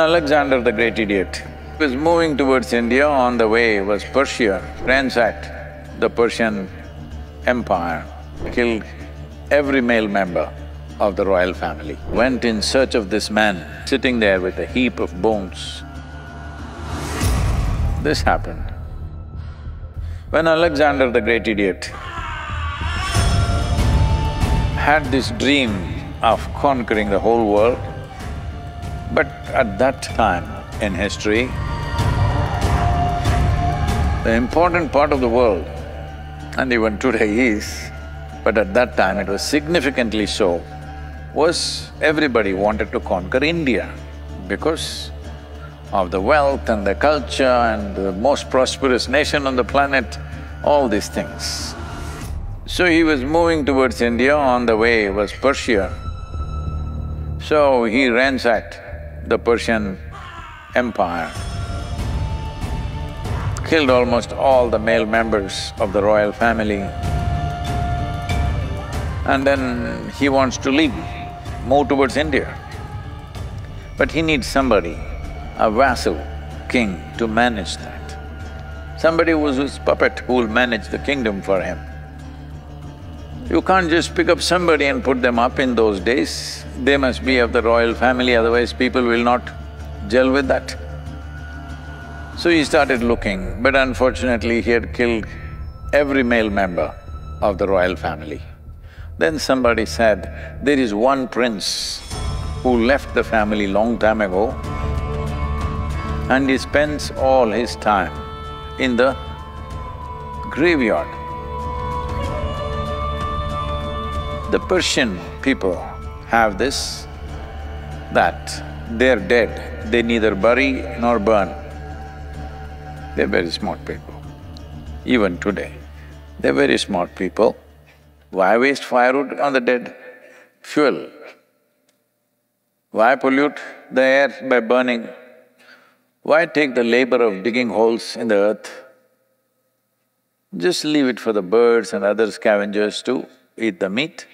Alexander the Great Idiot was moving towards India, on the way was Persia, ransacked the Persian Empire, killed every male member of the royal family, went in search of this man, sitting there with a heap of bones. This happened. When Alexander the Great Idiot had this dream of conquering the whole world, but at that time in history, the important part of the world, and even today is, but at that time it was significantly so, was everybody wanted to conquer India because of the wealth and the culture and the most prosperous nation on the planet, all these things. So he was moving towards India, on the way was Persia. So he ransacked the Persian Empire, killed almost all the male members of the royal family. And then he wants to leave, move towards India. But he needs somebody, a vassal king to manage that. Somebody who's his puppet who will manage the kingdom for him. You can't just pick up somebody and put them up in those days. They must be of the royal family, otherwise people will not gel with that. So he started looking, but unfortunately he had killed every male member of the royal family. Then somebody said, there is one prince who left the family long time ago and he spends all his time in the graveyard. The Persian people have this, that they're dead, they neither bury nor burn. They're very smart people. Even today, they're very smart people. Why waste firewood on the dead? Fuel. Why pollute the air by burning? Why take the labor of digging holes in the earth? Just leave it for the birds and other scavengers to eat the meat.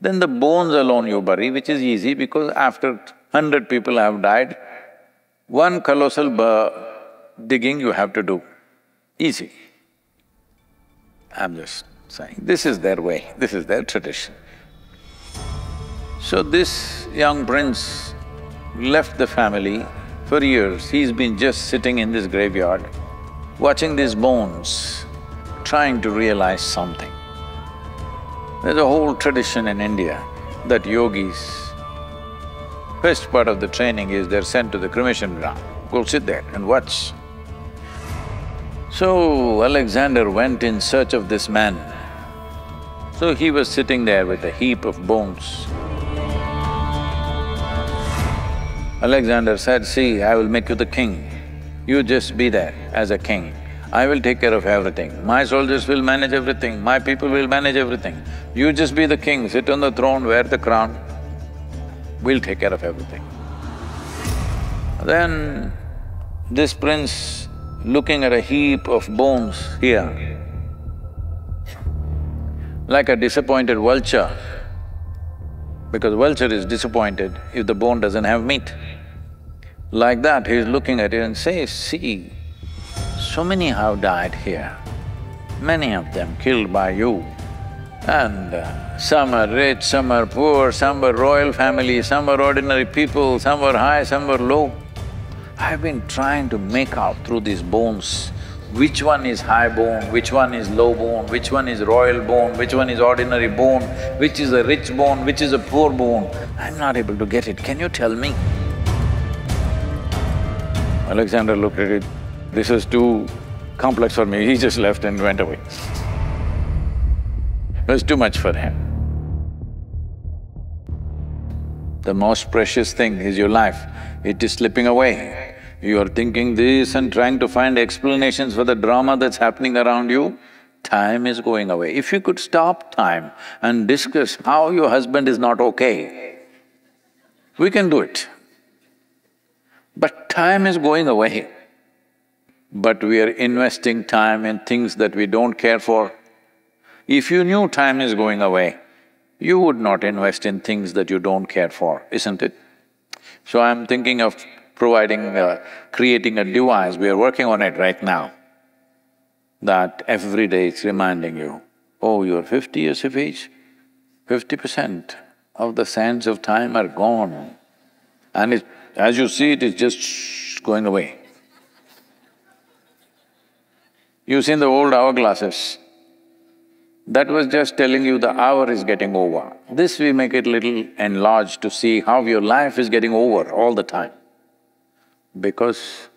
Then the bones alone you bury, which is easy because after hundred people have died, one colossal digging you have to do, easy. I'm just saying, this is their way, this is their tradition. So this young prince left the family for years, he's been just sitting in this graveyard, watching these bones, trying to realize something. There's a whole tradition in India that yogis, first part of the training is they're sent to the cremation ground, go sit there and watch. So Alexander went in search of this man. So he was sitting there with a heap of bones. Alexander said, see, I will make you the king. You just be there as a king. I will take care of everything. My soldiers will manage everything, my people will manage everything. You just be the king, sit on the throne, wear the crown. We'll take care of everything. Then this prince, looking at a heap of bones here, like a disappointed vulture, because vulture is disappointed if the bone doesn't have meat. Like that, he's looking at it and says, see, so many have died here, many of them killed by you. And uh, some are rich, some are poor, some were royal families, some were ordinary people, some were high, some were low. I've been trying to make out through these bones which one is high bone, which one is low bone, which one is royal bone, which one is ordinary bone, which is a rich bone, which is a poor bone. I'm not able to get it, can you tell me? Alexander looked at it, this is too complex for me, he just left and went away. It was too much for him. The most precious thing is your life, it is slipping away. You are thinking this and trying to find explanations for the drama that's happening around you, time is going away. If you could stop time and discuss how your husband is not okay, we can do it. But time is going away but we are investing time in things that we don't care for. If you knew time is going away, you would not invest in things that you don't care for, isn't it? So I'm thinking of providing, uh, creating a device, we are working on it right now, that every day it's reminding you, oh, you're fifty years of age, fifty percent of the sands of time are gone. And it, as you see, it is just going away. You've seen the old hourglasses, that was just telling you the hour is getting over. This we make it little enlarged to see how your life is getting over all the time. Because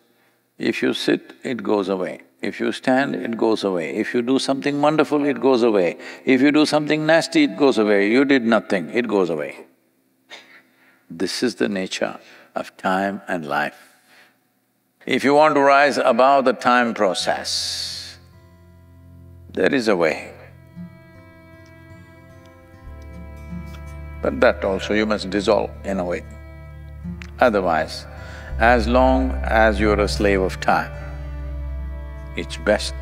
if you sit, it goes away. If you stand, it goes away. If you do something wonderful, it goes away. If you do something nasty, it goes away. You did nothing, it goes away. This is the nature of time and life. If you want to rise above the time process, there is a way. But that also you must dissolve in a way. Otherwise, as long as you're a slave of time, it's best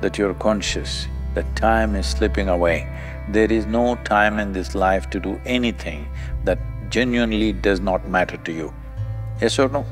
that you're conscious that time is slipping away. There is no time in this life to do anything that genuinely does not matter to you. Yes or no?